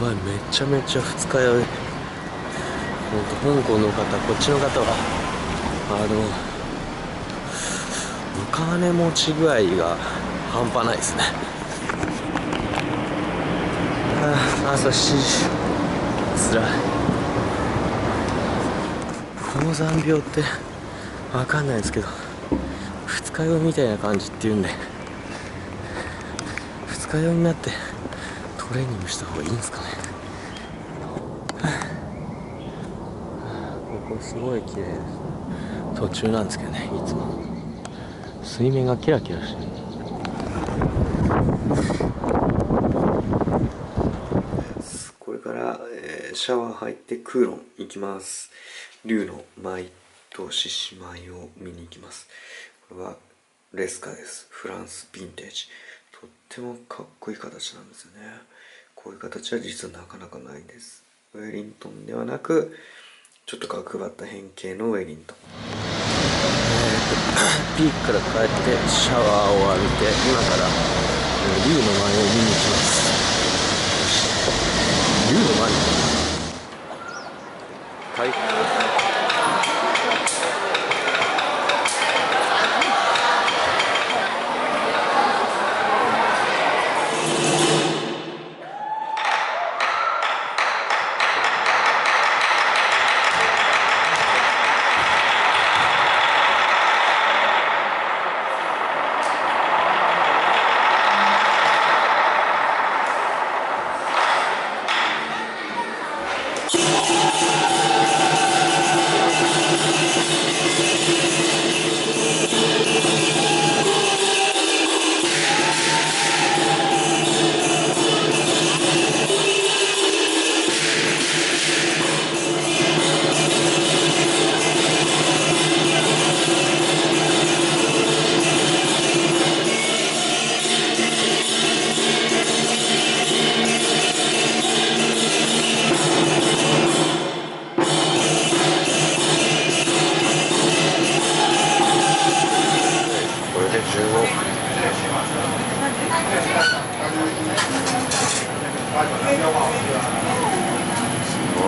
ばいめちゃめちゃ二日酔い。ほんと香港の方こっちの方はあのお金持ち具合が半端ないですね。あ朝7時。つらい。高山病って分かんないですけど二日酔いみたいな感じっていうんで二日酔いになってトレーニングした方がいいんですかね。ここすごい綺麗です。途中なんですけどねいつも。水面がキラキラしてる。これから、えーシャワー入ってクーロン行きます。竜の舞と獅子舞を見に行きます。これはレスカです。フランスヴィンテージとってもかっこいい形なんですよね。こういう形は実はなかなかないです。ウェリントンではなくちょっと角張った変形のウェリントン。ピークから帰ってシャワーを浴びて今からえー竜の舞を見に行きます。竜の舞はい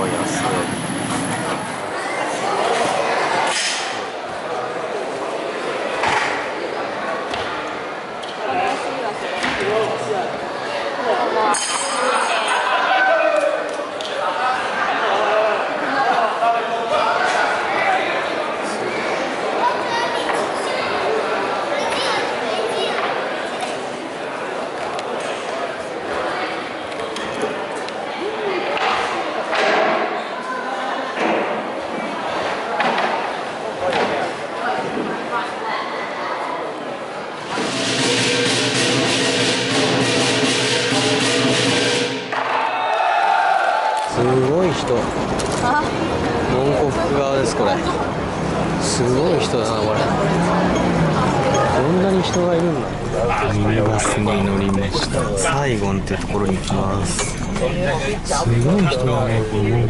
ごい安いごい人。門国側ですこれ。すごい人だなこれ。こんなに人がいるんだ。ミニバスに乗りましたサイゴンっていうところに行きます。すごい人がねこれ